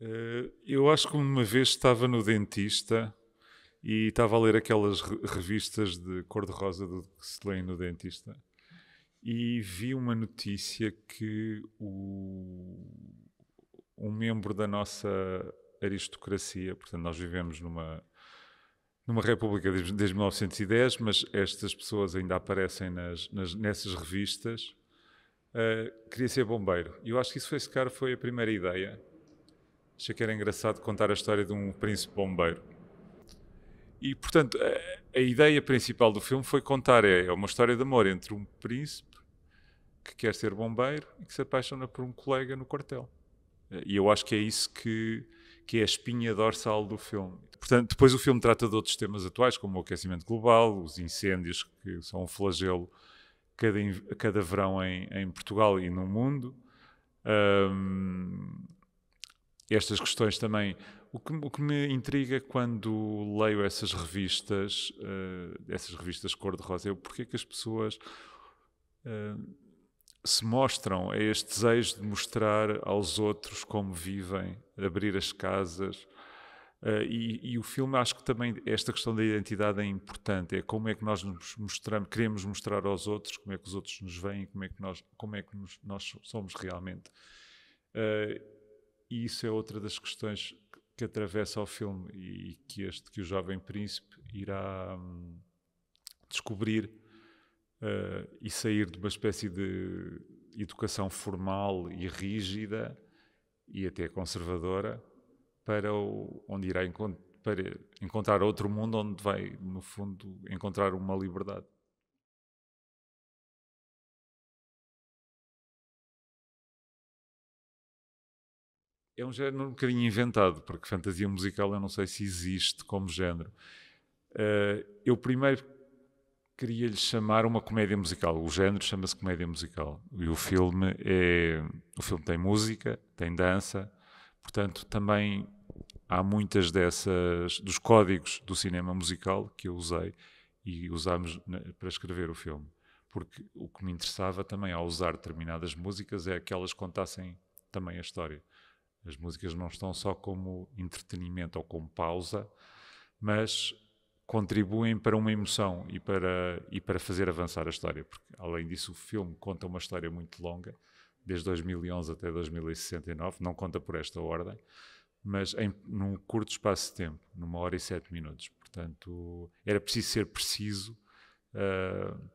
Uh, eu acho que uma vez estava no dentista e estava a ler aquelas re revistas de cor-de-rosa que se lêem no dentista e vi uma notícia que o, um membro da nossa aristocracia, portanto nós vivemos numa numa república desde, desde 1910, mas estas pessoas ainda aparecem nas, nas nessas revistas. Uh, queria ser bombeiro. Eu acho que isso foi, esse cara foi a primeira ideia. Achei que era engraçado contar a história de um príncipe bombeiro. E, portanto, a, a ideia principal do filme foi contar é, é uma história de amor entre um príncipe que quer ser bombeiro e que se apaixona por um colega no quartel. E eu acho que é isso que, que é a espinha dorsal do filme. Portanto, depois o filme trata de outros temas atuais, como o aquecimento global, os incêndios, que são um flagelo cada, cada verão em, em Portugal e no mundo. Um, estas questões também. O que, o que, me intriga quando leio essas revistas, uh, essas revistas cor-de-rosa, é o porquê que as pessoas uh, se mostram a este desejo de mostrar aos outros como vivem, abrir as casas. Uh, e, e, o filme, acho que também esta questão da identidade é importante. É como é que nós nos mostramos, queremos mostrar aos outros, como é que os outros nos veem, como é que nós, como é que nos, nós somos realmente. Uh, e isso é outra das questões que atravessa o filme e que este que o jovem príncipe irá hum, descobrir uh, e sair de uma espécie de educação formal e rígida e até conservadora para o, onde irá encont para encontrar outro mundo onde vai, no fundo, encontrar uma liberdade. É um género um bocadinho inventado, porque fantasia musical eu não sei se existe como género. Uh, eu primeiro queria-lhe chamar uma comédia musical. O género chama-se comédia musical. E o filme é. O filme tem música, tem dança, portanto, também há muitas dessas. dos códigos do cinema musical que eu usei e usámos para escrever o filme. Porque o que me interessava também ao usar determinadas músicas é que elas contassem também a história. As músicas não estão só como entretenimento ou como pausa, mas contribuem para uma emoção e para, e para fazer avançar a história. Porque, além disso, o filme conta uma história muito longa, desde 2011 até 2069, não conta por esta ordem, mas em num curto espaço de tempo, numa hora e sete minutos. Portanto, era preciso ser preciso. Uh,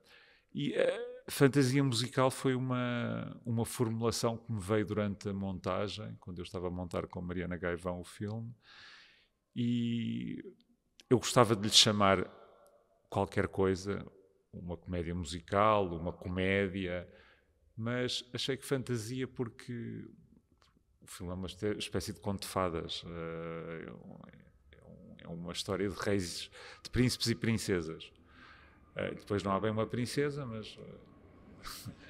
e a fantasia musical foi uma, uma formulação que me veio durante a montagem, quando eu estava a montar com Mariana Gaivão o filme, e eu gostava de lhe chamar qualquer coisa, uma comédia musical, uma comédia, mas achei que fantasia porque o filme é uma espécie de conto de fadas. Eh, é, é uma história de reis, de príncipes e princesas. Eh, depois não há bem uma princesa, mas eh,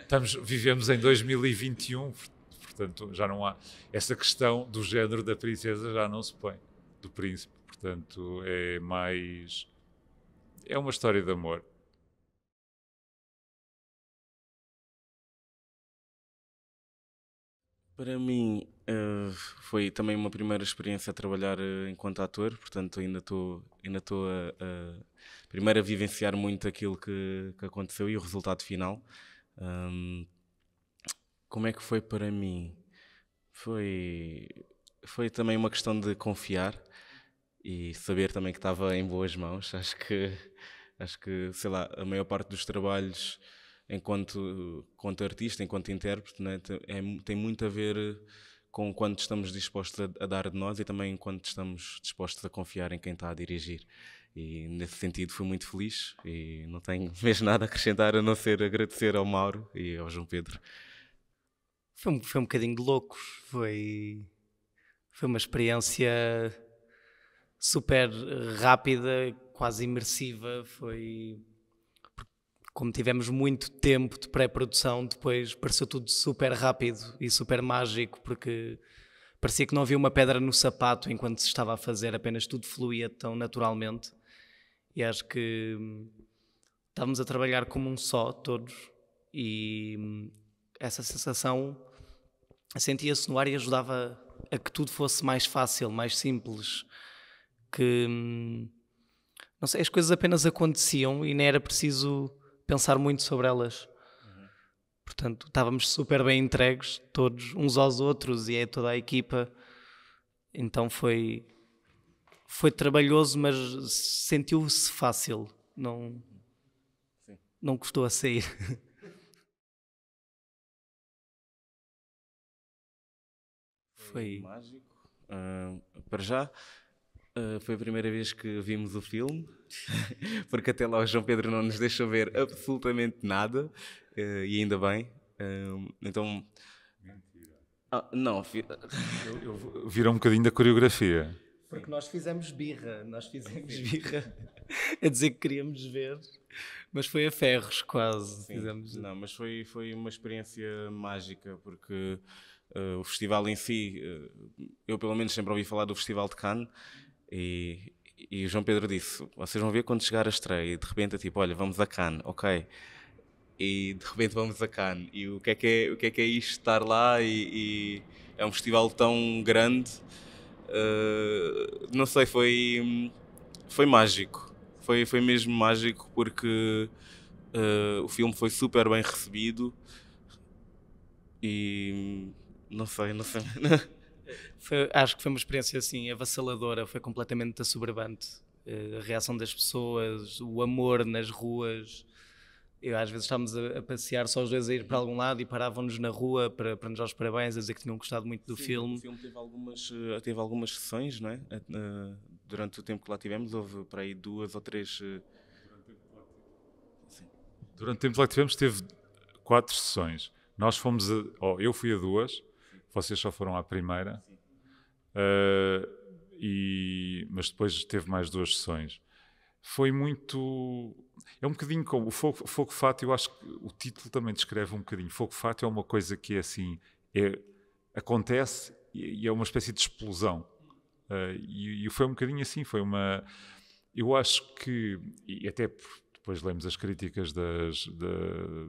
estamos, vivemos em 2021, portanto já não há essa questão do género da princesa já não se põe, do príncipe. Portanto, é mais. É uma história de amor. Para mim, uh, foi também uma primeira experiência a trabalhar uh, enquanto ator, portanto, ainda estou ainda tô a, a, primeiro a vivenciar muito aquilo que, que aconteceu e o resultado final. Um, como é que foi para mim? Foi, foi também uma questão de confiar e saber também que estava em boas mãos. Acho que, acho que sei lá, a maior parte dos trabalhos enquanto, enquanto artista, enquanto intérprete, né, é, tem muito a ver com quanto estamos dispostos a, a, dar de nós e também quanto estamos dispostos a confiar em quem está a dirigir. E nesse sentido fui muito feliz e não tenho mesmo nada a acrescentar a não ser agradecer ao Mauro e ao João Pedro. Foi um, foi um bocadinho de foi, foi uma experiência super rápida, quase imersiva. Foi como tivemos muito tempo de pré-produção, depois pareceu tudo super rápido e super mágico, porque parecia que não havia uma pedra no sapato enquanto se estava a fazer, apenas tudo fluía tão naturalmente. E acho que hum, estávamos a trabalhar como um só, todos, e hum, essa sensação sentia-se no ar e ajudava a que tudo fosse mais fácil, mais simples, que hum, não sei, as coisas apenas aconteciam e nem era preciso pensar muito sobre elas. Portanto, estávamos super bem entregues, todos uns aos outros e é toda a equipa. Então foi foi trabalhoso, mas sentiu-se fácil. Não Sim. não custou a sair. Foi mágico. Ah, para já, ah, foi a primeira vez que vimos o filme, porque até lá o João Pedro não nos deixou ver absolutamente nada, ah, e ainda bem. Ah, então. Ah, não, fi- Eu, eu, viram um bocadinho da coreografia. Porque nós fizemos birra, nós fizemos birra a dizer que queríamos ver, mas foi a ferros quase. Sim, Fizemos... Não, mas foi, foi uma experiência mágica, porque eh, o festival em si, eh, eu pelo menos sempre ouvi falar do Festival de Cannes, e, e o João Pedro disse: Vocês vão ver quando chegar a estreia, e de repente é tipo: Olha, vamos a Cannes, ok. E de repente vamos a Cannes. E o que é que é, o que é, que é isto estar lá? E, e é um festival tão grande. eh, não sei, foi, foi mágico. Foi, foi mesmo mágico porque eh, o filme foi super bem recebido e não sei, não sei. Foi- acho que foi uma experiência assim avassaladora, foi completamente assoberbante. Eh, A reação das pessoas, o amor nas ruas. Eu, às vezes estávamos a, a passear só os dois a ir para algum lado e paravam-nos na rua para, para nos dar os parabéns, a dizer que tinham gostado muito do Sim, filme. O filme teve algumas, eh, teve algumas sessões, não é? Eh, Durante o tempo que lá tivemos, houve para aí duas ou três. Durante o tempo lá que tivemos, teve quatro sessões. Nós fomos, a, oh, eu fui a duas, vocês só foram à primeira, Ah, e, mas depois teve mais duas sessões. Foi muito. É um bocadinho como o Fogo, Fogo Fato, eu acho que o título também descreve um bocadinho. Fogo Fato é uma coisa que é assim, é, acontece e, é uma espécie de explosão. Ah, e, e foi um bocadinho assim, foi uma. Eu acho que, e até depois lemos as críticas das. da-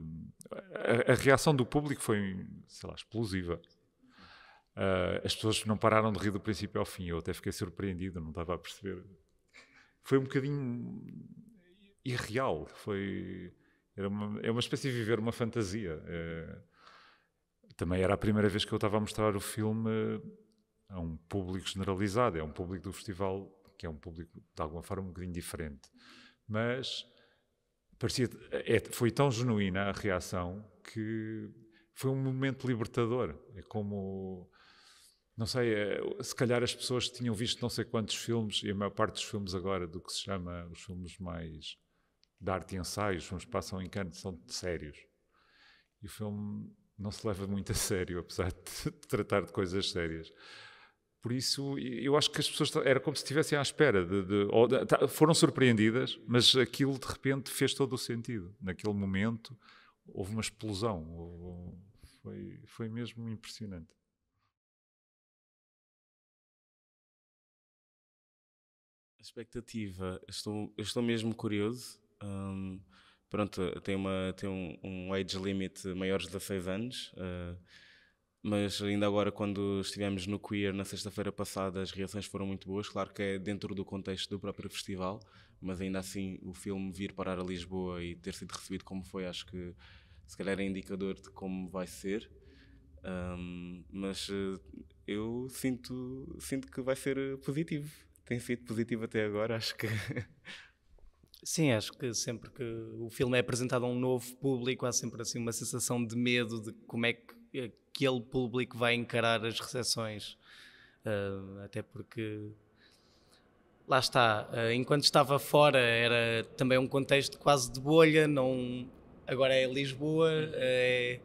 a, a reação do público foi, sei lá, explosiva. Ah, as pessoas não pararam de rir do princípio ao fim. Eu até fiquei surpreendido, não estava a perceber. Foi um bocadinho irreal. Foi. Era uma, é uma espécie de viver uma fantasia. É, também era a primeira vez que eu estava a mostrar o filme a um público generalizado. É um público do festival que é um público de alguma forma um bocadinho diferente. Mas parecia, é, foi tão genuína a reação que foi um momento libertador. É como, não sei, é, se calhar as pessoas tinham visto não sei quantos filmes, e a maior parte dos filmes agora, do que se chama os filmes mais de arte e ensaio, os filmes passam em canto, são sérios. E o filme não se leva muito a sério, apesar de tratar de coisas sérias. Por isso, eu acho que as pessoas era como se estivessem à espera de, de- tá- foram surpreendidas, mas aquilo de repente fez todo o sentido. Naquele momento houve uma explosão, houve- foi, foi mesmo impressionante. Expectativa, estou, estou mesmo curioso. Hum, pronto, tem, uma, tem um, um age limit maior de 16 anos, uh, mas ainda agora, quando estivemos no Queer na sexta-feira passada, as reações foram muito boas. Claro que é dentro do contexto do próprio festival, mas ainda assim, o filme vir parar a Lisboa e ter sido recebido como foi, acho que se calhar é indicador de como vai ser. Hum, mas eh, eu sinto, sinto que vai ser positivo. Tem sido positivo até agora, acho que. Sim, acho que sempre que o filme é apresentado a um novo público, há sempre assim uma sensação de medo de como é que aquele público vai encarar as recepções. Ah, até porque lá está, ah, enquanto estava fora era também um contexto quase de bolha, não agora é Lisboa, é-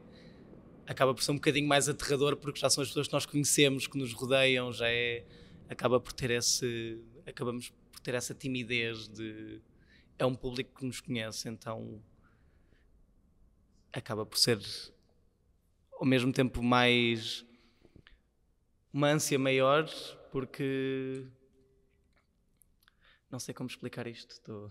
acaba por ser um bocadinho mais aterrador porque já são as pessoas que nós conhecemos, que nos rodeiam, já é acaba por ter esse acabamos por ter essa timidez de é um público que nos conhece, então acaba por ser ao mesmo tempo mais uma ânsia maior, porque não sei como explicar isto. Estou...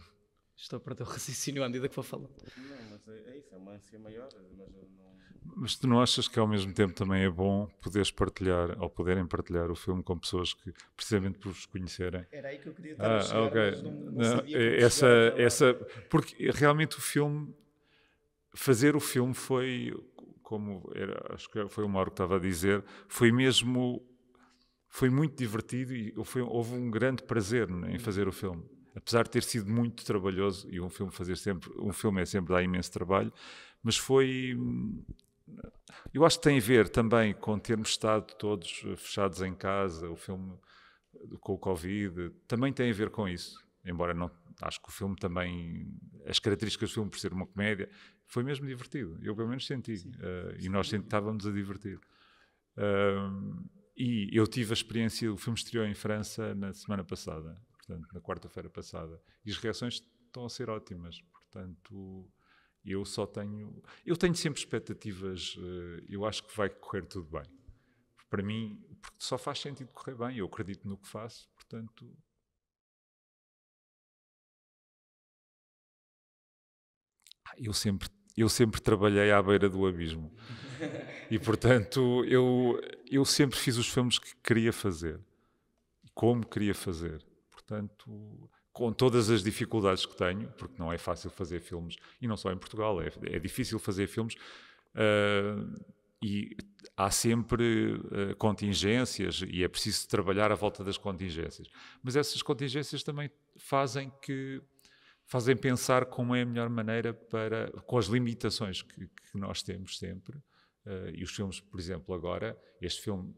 Estou a perder o raciocínio à medida que vou falando. Não, mas é, é isso, é uma ânsia maior, mas eu não... Mas tu não achas que ao mesmo tempo também é bom poderes partilhar ou poderem partilhar o filme com pessoas que precisamente por os conhecerem? Era aí que eu queria estar a Ah, chegar, ok. mas não, não Não, sabia como essa, chegar essa, porque realmente o filme, fazer o filme foi, como era, acho que foi o Mauro que estava a dizer, foi mesmo, foi muito divertido e foi, houve um grande prazer em fazer o filme. Apesar de ter sido muito trabalhoso, e um filme fazer sempre, um filme é sempre dá imenso trabalho, mas foi, eu acho que tem a ver também com termos estado todos fechados em casa, o filme com o Covid, também tem a ver com isso. Embora não, acho que o filme também, as características do filme por ser uma comédia, foi mesmo divertido. Eu pelo menos senti. eh, e nós estávamos a divertir. Ahm, e eu tive a experiência, o filme estreou em França na semana passada, portanto, na quarta-feira passada. E as reações estão a ser ótimas. Portanto, eu só tenho. Eu tenho sempre expectativas, eh, eu acho que vai correr tudo bem. Para mim, só faz sentido correr bem, eu acredito no que faço, portanto. Ah, Eu sempre, eu sempre trabalhei à beira do abismo. E, portanto, eu, eu sempre fiz os filmes que queria fazer. Como queria fazer. Portanto, com todas as dificuldades que tenho, porque não é fácil fazer filmes, e não só em Portugal, é, é difícil fazer filmes. ah, e há sempre ah, contingências e é preciso trabalhar à volta das contingências. Mas essas contingências também fazem que fazem pensar como é a melhor maneira para com as limitações que, que nós temos sempre. ah, e os filmes, por exemplo, agora este filme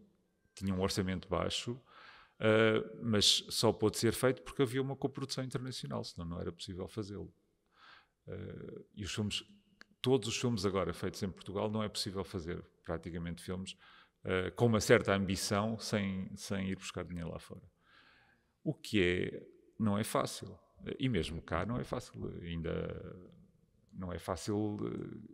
tinha um orçamento baixo, ah, mas só pôde ser feito porque havia uma coprodução internacional, senão não era possível fazê-lo. Ah, e os filmes, todos os filmes agora feitos em Portugal, não é possível fazer praticamente filmes ah, com uma certa ambição sem, sem ir buscar dinheiro lá fora. O que é, não é fácil. E mesmo cá não é fácil. Ainda não é fácil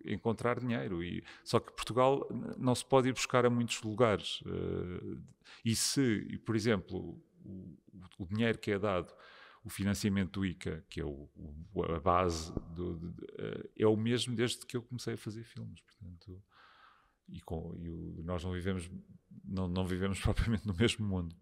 eh, encontrar dinheiro. E, só que Portugal não se pode ir buscar a muitos lugares. eh, e se, por exemplo, o, o dinheiro que é dado, o financiamento do ICA, que é o- a base, do, de- eh, é o mesmo desde que eu comecei a fazer filmes. Portanto, e, com, e o- nós não vivemos, não, não vivemos propriamente no mesmo mundo.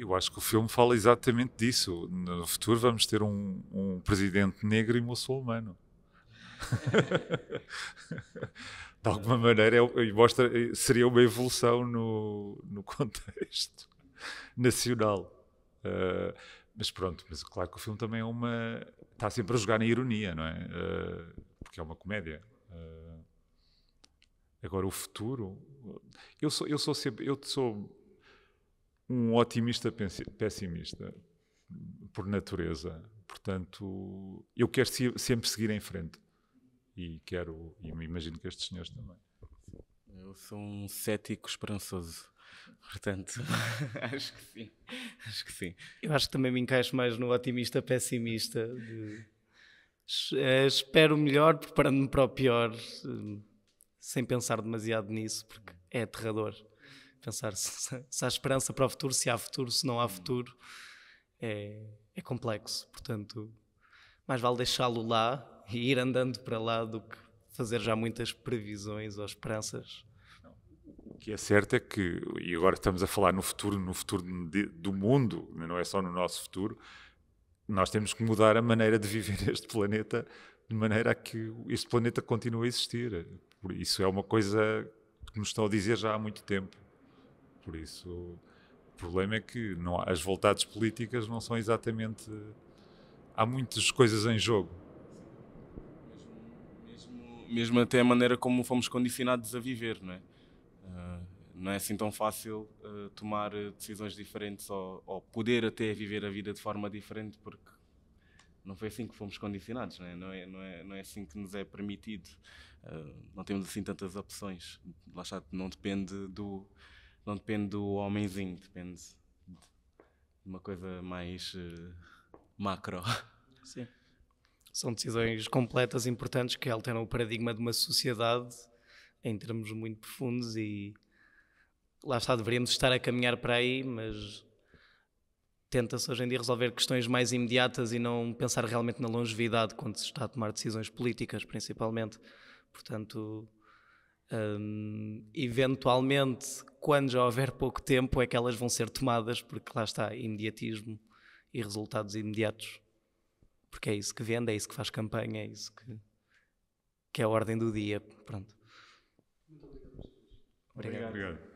Eu acho que o filme fala exatamente disso. No futuro vamos ter um, um presidente negro e muçulmano. De alguma maneira, é, mostra, seria uma evolução no, no contexto nacional. Uh, mas pronto, mas claro que o filme também é uma. está sempre a jogar na ironia, não é? Uh, porque é uma comédia. Uh, agora, o futuro. Eu sou, eu sou sempre. Eu sou um otimista pessimista por natureza. Portanto, eu quero se- sempre seguir em frente. E quero, e me imagino que estes senhores também. Eu sou um cético esperançoso. Portanto, acho que sim. Acho que sim. Eu acho que também me encaixo mais no otimista pessimista. de- eh, espero o melhor, preparando-me para o pior, eh, sem pensar demasiado nisso, porque é aterrador. Pensar se, se há esperança para o futuro, se há futuro, se não há futuro, é, é complexo. Portanto, mais vale deixá-lo lá e ir andando para lá do que fazer já muitas previsões ou esperanças. O que é certo é que, e agora estamos a falar no futuro, no futuro do mundo, não é só no nosso futuro, nós temos que mudar a maneira de viver este planeta de maneira a que este planeta continue a existir. Isso é uma coisa que nos estão a dizer já há muito tempo. Por isso, o problema é que não as vontades políticas não são exatamente. Há muitas coisas em jogo. Mesmo, mesmo até a maneira como fomos condicionados a viver, não é? Ah, não é assim tão fácil ah, tomar decisões diferentes ou, ou poder até viver a vida de forma diferente, porque não foi assim que fomos condicionados, não é? Não é, não é, não é assim que nos é permitido. Ah, não temos assim tantas opções. Lá está, não depende do, não depende do homenzinho, depende de uma coisa mais eh, macro. Sim. São decisões completas, importantes, que alteram o paradigma de uma sociedade em termos muito profundos e lá está, deveríamos estar a caminhar para aí, mas tenta-se hoje em dia resolver questões mais imediatas e não pensar realmente na longevidade quando se está a tomar decisões políticas, principalmente. Portanto, hum, eventualmente, quando já houver pouco tempo, é que elas vão ser tomadas, porque lá está, imediatismo e resultados imediatos. Porque é isso que vende, é isso que faz campanha, é isso que, que é a ordem do dia. Pronto. Obrigado. Obrigado.